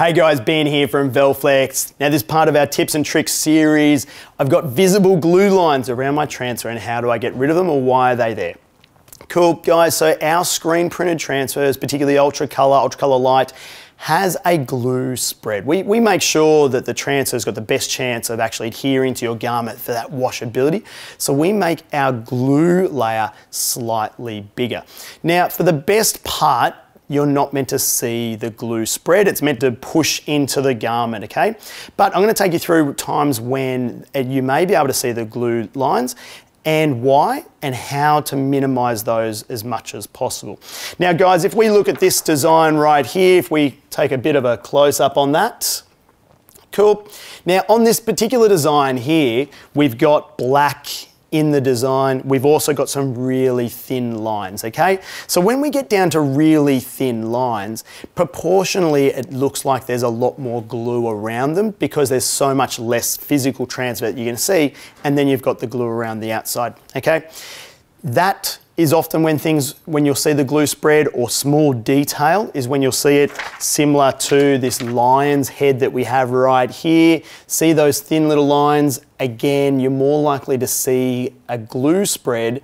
Hey guys, Ben here from Velflex. Now this part of our tips and tricks series, I've got visible glue lines around my transfer and how do I get rid of them or why are they there? Cool, guys, so our screen printed transfers, particularly UltraColour, Ultra Color Light, has a glue spread. We, we make sure that the transfer's got the best chance of actually adhering to your garment for that washability. So we make our glue layer slightly bigger. Now, for the best part, you're not meant to see the glue spread. It's meant to push into the garment, okay? But I'm gonna take you through times when you may be able to see the glue lines and why and how to minimize those as much as possible. Now guys, if we look at this design right here, if we take a bit of a close up on that, cool. Now on this particular design here, we've got black in the design. We've also got some really thin lines, okay? So when we get down to really thin lines, proportionally it looks like there's a lot more glue around them because there's so much less physical transfer that you're gonna see, and then you've got the glue around the outside, okay? That is often when things, when you'll see the glue spread or small detail is when you'll see it similar to this lion's head that we have right here. See those thin little lines? Again, you're more likely to see a glue spread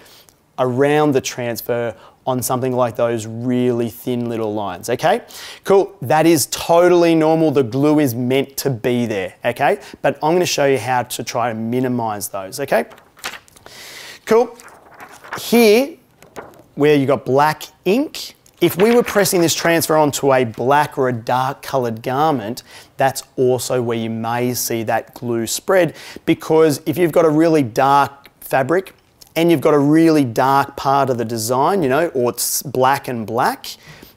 around the transfer on something like those really thin little lines, okay? Cool, that is totally normal. The glue is meant to be there, okay? But I'm gonna show you how to try to minimize those, okay? Cool. Here, where you got black ink, if we were pressing this transfer onto a black or a dark colored garment, that's also where you may see that glue spread because if you've got a really dark fabric and you've got a really dark part of the design, you know, or it's black and black,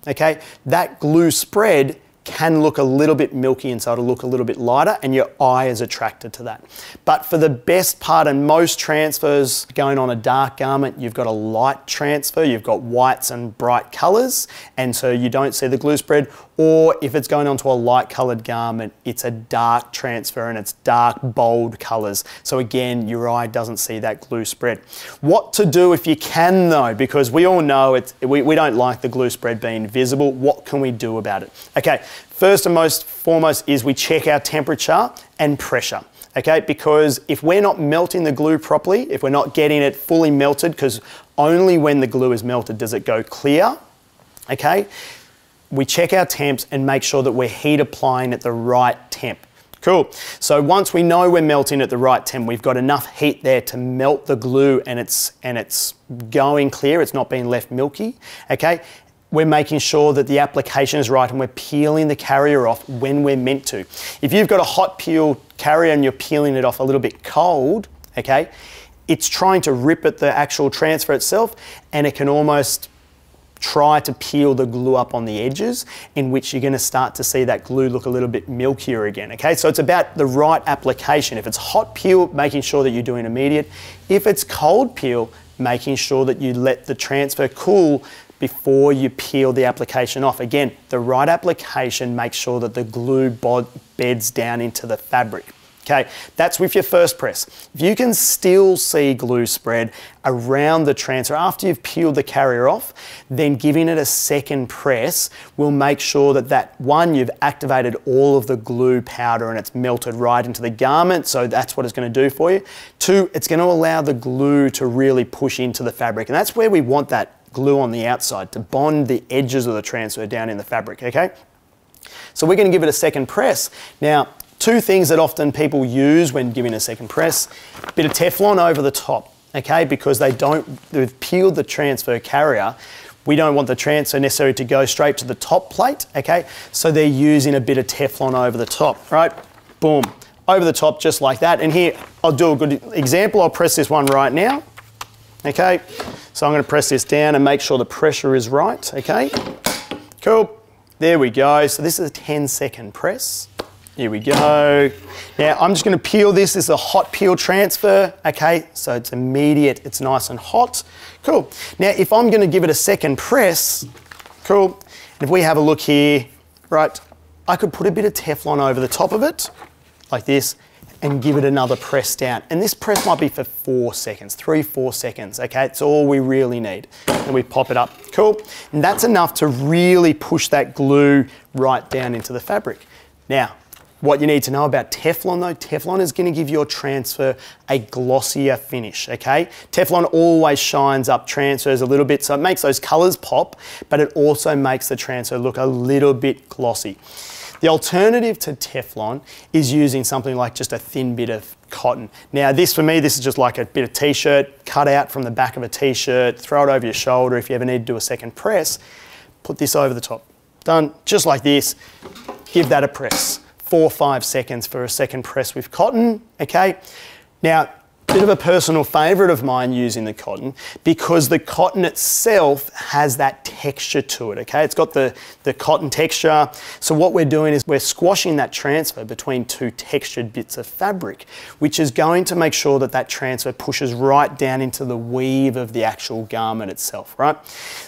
okay, that glue spread can look a little bit milky and so it'll look a little bit lighter and your eye is attracted to that. But for the best part and most transfers going on a dark garment, you've got a light transfer, you've got whites and bright colors and so you don't see the glue spread or if it's going onto a light colored garment, it's a dark transfer and it's dark, bold colors. So again, your eye doesn't see that glue spread. What to do if you can though, because we all know it's, we, we don't like the glue spread being visible. What can we do about it? Okay, first and most foremost is we check our temperature and pressure okay? Because if we're not melting the glue properly, if we're not getting it fully melted, because only when the glue is melted does it go clear, okay? we check our temps and make sure that we're heat applying at the right temp. Cool. So once we know we're melting at the right temp, we've got enough heat there to melt the glue and it's and it's going clear, it's not being left milky. Okay? We're making sure that the application is right and we're peeling the carrier off when we're meant to. If you've got a hot peel carrier and you're peeling it off a little bit cold, okay, it's trying to rip at the actual transfer itself and it can almost try to peel the glue up on the edges in which you're going to start to see that glue look a little bit milkier again okay? So it's about the right application. If it's hot peel making sure that you're doing immediate. If it's cold peel making sure that you let the transfer cool before you peel the application off again the right application makes sure that the glue beds down into the fabric Okay, that's with your first press. If you can still see glue spread around the transfer after you've peeled the carrier off, then giving it a second press will make sure that that one, you've activated all of the glue powder and it's melted right into the garment, so that's what it's gonna do for you. Two, it's gonna allow the glue to really push into the fabric, and that's where we want that glue on the outside to bond the edges of the transfer down in the fabric, okay? So we're gonna give it a second press. Now, Two things that often people use when giving a second press, a bit of Teflon over the top, okay, because they don't, they've peeled the transfer carrier, we don't want the transfer necessarily to go straight to the top plate, okay? So they're using a bit of Teflon over the top, right? Boom, over the top just like that. And here, I'll do a good example. I'll press this one right now, okay? So I'm gonna press this down and make sure the pressure is right, okay? Cool, there we go. So this is a 10 second press. Here we go. Now I'm just gonna peel this. This is a hot peel transfer, okay? So it's immediate, it's nice and hot. Cool. Now if I'm gonna give it a second press, cool. And if we have a look here, right, I could put a bit of Teflon over the top of it, like this, and give it another press down. And this press might be for four seconds, three, four seconds, okay? It's all we really need. And we pop it up, cool. And that's enough to really push that glue right down into the fabric. Now, what you need to know about Teflon though, Teflon is gonna give your transfer a glossier finish, okay? Teflon always shines up transfers a little bit, so it makes those colors pop, but it also makes the transfer look a little bit glossy. The alternative to Teflon is using something like just a thin bit of cotton. Now this for me, this is just like a bit of t-shirt, cut out from the back of a t-shirt, throw it over your shoulder if you ever need to do a second press, put this over the top. Done, just like this, give that a press four, or five seconds for a second press with cotton, okay? Now, bit of a personal favourite of mine using the cotton because the cotton itself has that texture to it, okay? It's got the, the cotton texture. So what we're doing is we're squashing that transfer between two textured bits of fabric, which is going to make sure that that transfer pushes right down into the weave of the actual garment itself, right?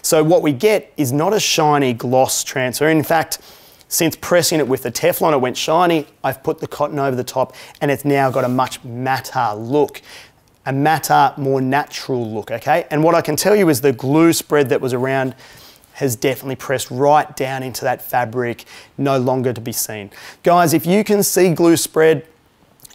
So what we get is not a shiny gloss transfer. In fact, since pressing it with the Teflon, it went shiny. I've put the cotton over the top and it's now got a much matter look a matter, more natural look, okay? And what I can tell you is the glue spread that was around has definitely pressed right down into that fabric, no longer to be seen. Guys, if you can see glue spread,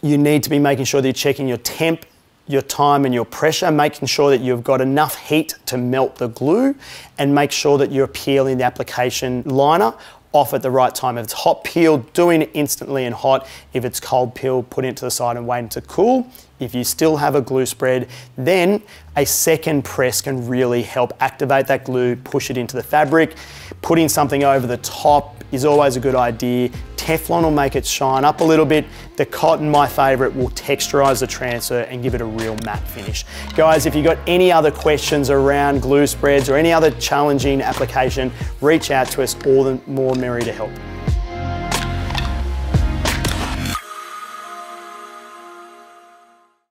you need to be making sure that you're checking your temp, your time and your pressure, making sure that you've got enough heat to melt the glue and make sure that you're peeling the application liner off at the right time. If it's hot peel, doing it instantly and hot. If it's cold peel, put it to the side and wait to cool. If you still have a glue spread, then a second press can really help activate that glue, push it into the fabric. Putting something over the top is always a good idea. Teflon will make it shine up a little bit. The cotton, my favorite, will texturize the transfer and give it a real matte finish. Guys, if you've got any other questions around glue spreads or any other challenging application, reach out to us, all the more merry to help.